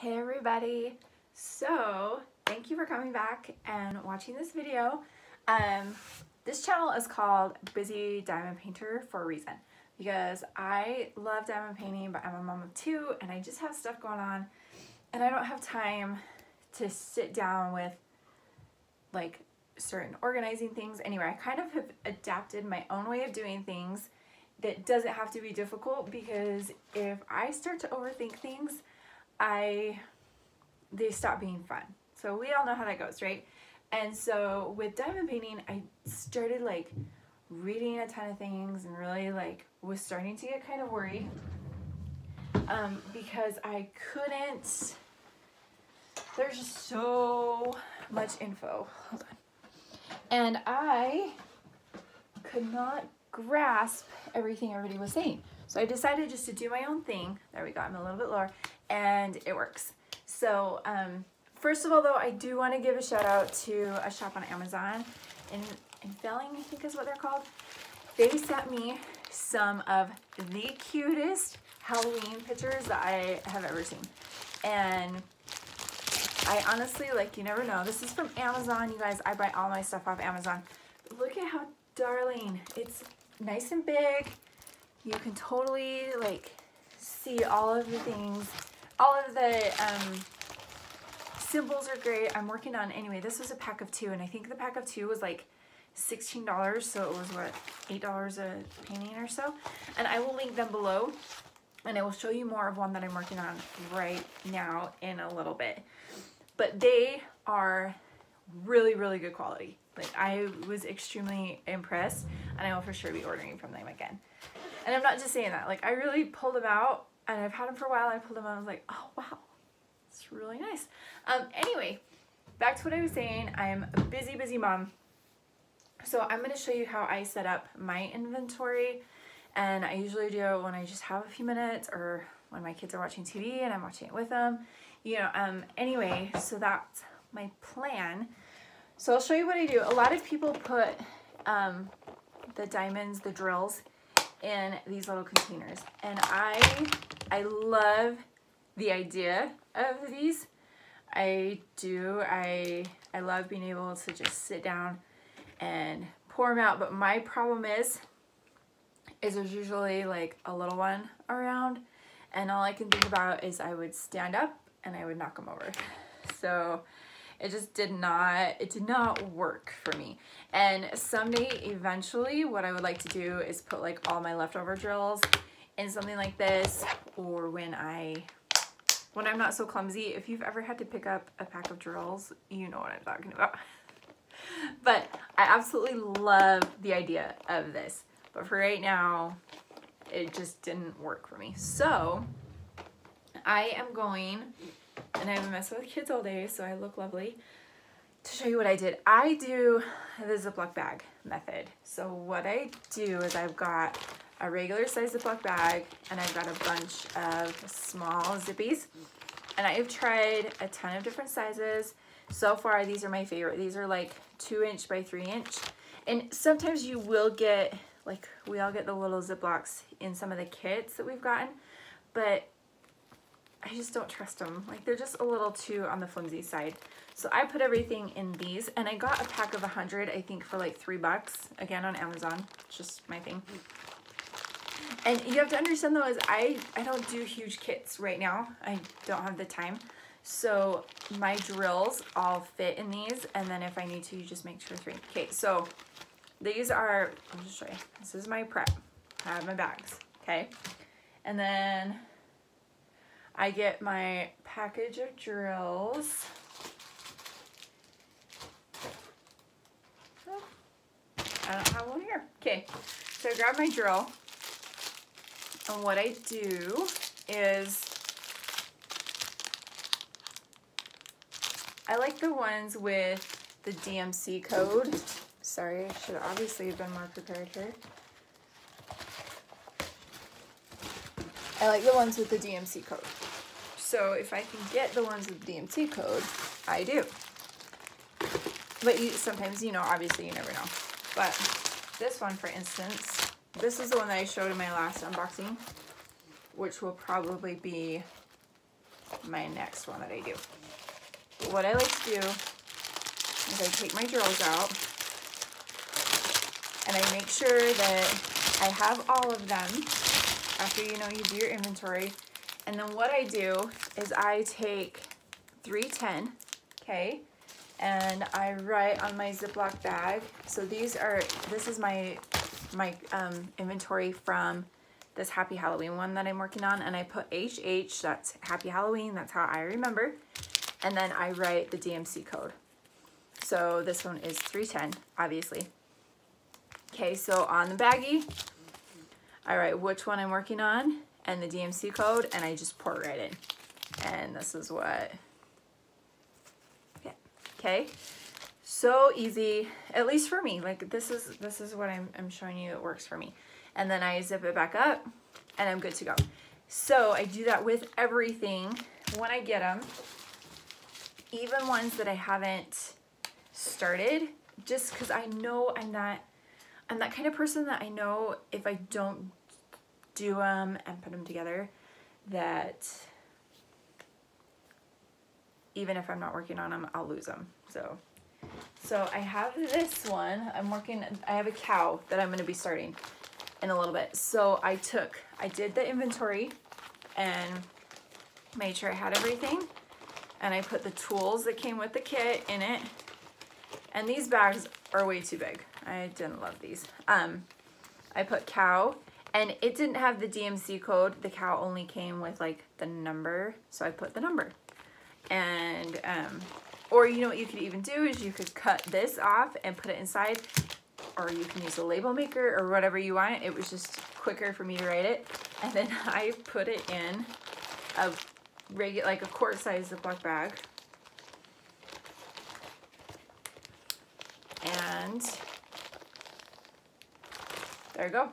Hey everybody! So, thank you for coming back and watching this video. Um, this channel is called Busy Diamond Painter for a reason because I love diamond painting but I'm a mom of two and I just have stuff going on and I don't have time to sit down with like certain organizing things. Anyway, I kind of have adapted my own way of doing things that doesn't have to be difficult because if I start to overthink things, I they stop being fun. So we all know how that goes, right? And so with diamond painting, I started like reading a ton of things and really like was starting to get kind of worried um, because I couldn't. There's just so much info. Hold on. And I could not grasp everything everybody was saying. So I decided just to do my own thing. There we go, I'm a little bit lower, and it works. So um, first of all though, I do want to give a shout out to a shop on Amazon, in, INFELING I think is what they're called. They sent me some of the cutest Halloween pictures that I have ever seen. And I honestly, like, you never know. This is from Amazon, you guys. I buy all my stuff off Amazon. Look at how darling. It's nice and big. You can totally like see all of the things. All of the um, symbols are great. I'm working on, anyway, this was a pack of two and I think the pack of two was like $16. So it was what, $8 a painting or so. And I will link them below and I will show you more of one that I'm working on right now in a little bit. But they are really, really good quality. Like I was extremely impressed and I will for sure be ordering from them again. And I'm not just saying that, like I really pulled them out and I've had them for a while. I pulled them out I was like, oh wow, it's really nice. Um, anyway, back to what I was saying. I'm a busy, busy mom. So I'm going to show you how I set up my inventory. And I usually do it when I just have a few minutes or when my kids are watching TV and I'm watching it with them. You know, um, anyway, so that's my plan. So I'll show you what I do. A lot of people put um, the diamonds, the drills, in these little containers. And I, I love the idea of these. I do. I, I love being able to just sit down and pour them out. But my problem is, is there's usually like a little one around. And all I can think about is I would stand up and I would knock them over. So it just did not, it did not work for me. And someday, eventually, what I would like to do is put like all my leftover drills in something like this, or when I, when I'm not so clumsy, if you've ever had to pick up a pack of drills, you know what I'm talking about. but I absolutely love the idea of this. But for right now, it just didn't work for me. So I am going and I haven't messed with kids all day, so I look lovely. To show you what I did, I do the Ziploc bag method. So what I do is I've got a regular size Ziploc bag and I've got a bunch of small zippies. And I've tried a ton of different sizes. So far, these are my favorite. These are like two inch by three inch. And sometimes you will get, like we all get the little Ziplocs in some of the kits that we've gotten. But I just don't trust them. Like they're just a little too on the flimsy side. So I put everything in these and I got a pack of 100, I think for like three bucks, again on Amazon, it's just my thing. And you have to understand though is I, I don't do huge kits right now. I don't have the time. So my drills all fit in these and then if I need to, you just make two or three. Okay, so these are, I'll just show you. This is my prep. I have my bags, okay? And then I get my package of drills. Oh, I don't have one here. Okay, so I grab my drill. And what I do is I like the ones with the DMC code. Sorry, I should obviously have been more prepared here. I like the ones with the DMC code. So if I can get the ones with DMC code, I do. But you, sometimes, you know, obviously you never know. But this one, for instance, this is the one that I showed in my last unboxing, which will probably be my next one that I do. But what I like to do is I take my drills out and I make sure that I have all of them after you know you do your inventory. And then what I do is I take 310, okay, and I write on my Ziploc bag. So these are, this is my, my um, inventory from this Happy Halloween one that I'm working on. And I put HH, that's Happy Halloween, that's how I remember. And then I write the DMC code. So this one is 310, obviously. Okay, so on the baggie, I write which one I'm working on and the DMC code, and I just pour it right in. And this is what, yeah, okay. So easy, at least for me. Like this is this is what I'm, I'm showing you it works for me. And then I zip it back up and I'm good to go. So I do that with everything when I get them, even ones that I haven't started, just because I know I'm not, I'm that kind of person that I know if I don't do them and put them together that even if I'm not working on them, I'll lose them. So, so I have this one. I'm working, I have a cow that I'm going to be starting in a little bit. So I took, I did the inventory and made sure I had everything. And I put the tools that came with the kit in it. And these bags are way too big. I didn't love these. Um, I put cow and it didn't have the DMC code. The cow only came with like the number. So I put the number. And, um, or you know what you could even do is you could cut this off and put it inside or you can use a label maker or whatever you want. It was just quicker for me to write it. And then I put it in a regular, like a quart size Ziploc bag. And there you go.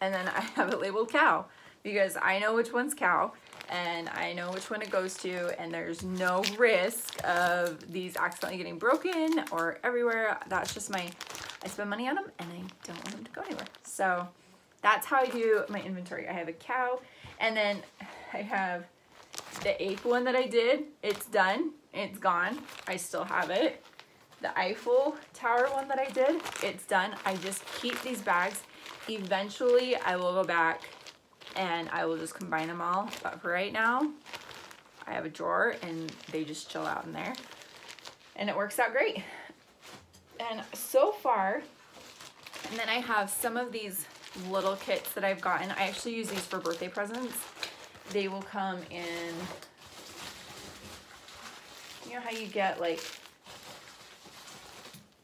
And then I have it labeled cow because I know which one's cow and I know which one it goes to and there's no risk of these accidentally getting broken or everywhere. That's just my, I spend money on them and I don't want them to go anywhere. So that's how I do my inventory. I have a cow and then I have the ape one that I did. It's done. It's gone. I still have it. The Eiffel Tower one that I did, it's done. I just keep these bags. Eventually, I will go back and I will just combine them all. But for right now, I have a drawer and they just chill out in there. And it works out great. And so far, and then I have some of these little kits that I've gotten. I actually use these for birthday presents. They will come in, you know how you get like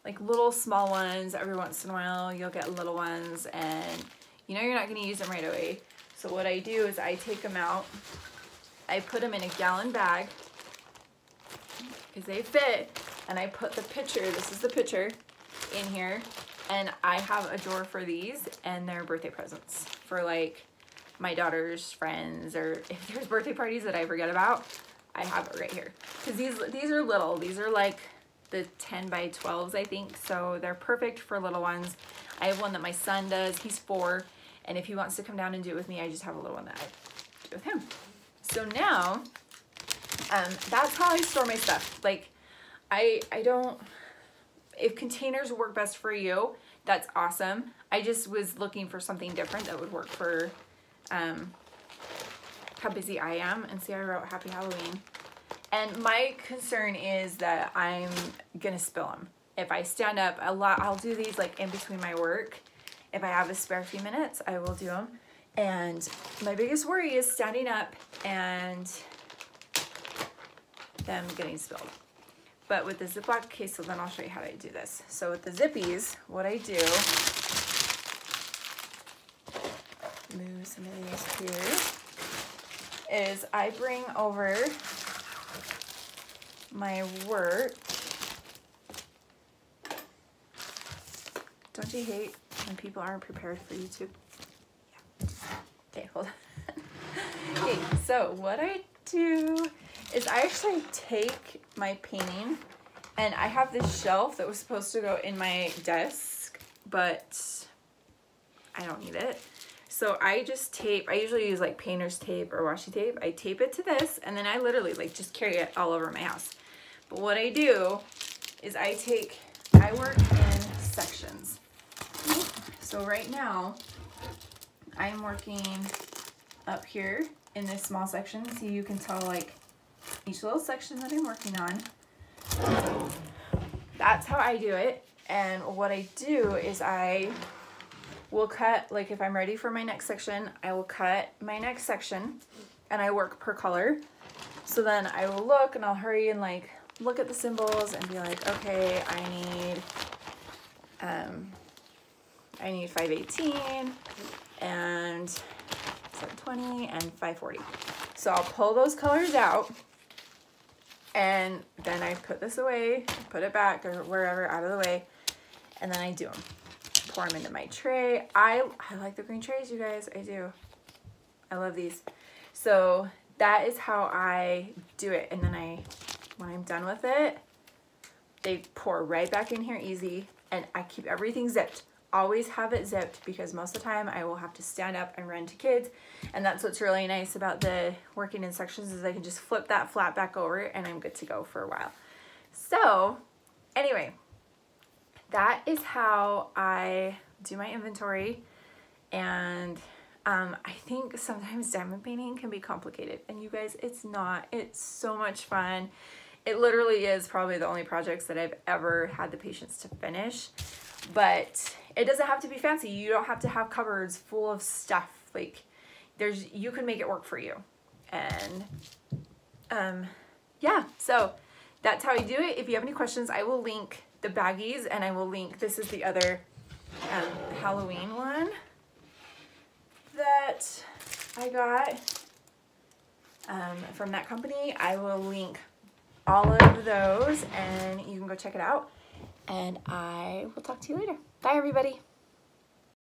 like little small ones every once in a while you'll get little ones and you know you're not going to use them right away so what I do is I take them out, I put them in a gallon bag because they fit, and I put the pitcher, this is the pitcher, in here, and I have a drawer for these, and they're birthday presents for like my daughter's friends, or if there's birthday parties that I forget about, I have it right here. Because these, these are little, these are like the 10 by 12s, I think, so they're perfect for little ones. I have one that my son does, he's four, and if he wants to come down and do it with me, I just have a little one that I do with him. So now, um, that's how I store my stuff. Like, I, I don't, if containers work best for you, that's awesome. I just was looking for something different that would work for um, how busy I am. And see, I wrote Happy Halloween. And my concern is that I'm gonna spill them. If I stand up a lot, I'll do these like in between my work if I have a spare few minutes, I will do them. And my biggest worry is standing up and them getting spilled. But with the Ziploc case, so then I'll show you how I do this. So with the Zippies, what I do, move some of these here, is I bring over my work. Don't you hate when people aren't prepared for YouTube. Yeah. Okay, hold on. okay, so what I do is I actually take my painting and I have this shelf that was supposed to go in my desk, but I don't need it. So I just tape, I usually use like painter's tape or washi tape. I tape it to this and then I literally like just carry it all over my house. But what I do is I take, I work in sections. So right now I'm working up here in this small section. So you can tell like each little section that I'm working on. That's how I do it. And what I do is I will cut, like if I'm ready for my next section, I will cut my next section and I work per color. So then I will look and I'll hurry and like look at the symbols and be like, okay, I need, um, I need 518 and 720 and 540. So I'll pull those colors out and then I put this away, put it back or wherever out of the way, and then I do them. Pour them into my tray. I, I like the green trays, you guys. I do. I love these. So that is how I do it. And then I, when I'm done with it, they pour right back in here easy. And I keep everything zipped always have it zipped because most of the time I will have to stand up and run to kids. And that's what's really nice about the working in sections is I can just flip that flap back over and I'm good to go for a while. So anyway, that is how I do my inventory. And um, I think sometimes diamond painting can be complicated. And you guys, it's not. It's so much fun. It literally is probably the only projects that I've ever had the patience to finish. But it doesn't have to be fancy. You don't have to have cupboards full of stuff. Like there's, you can make it work for you. And um, yeah, so that's how I do it. If you have any questions, I will link the baggies and I will link, this is the other um, Halloween one that I got um, from that company. I will link all of those and you can go check it out. And I will talk to you later. Bye, everybody.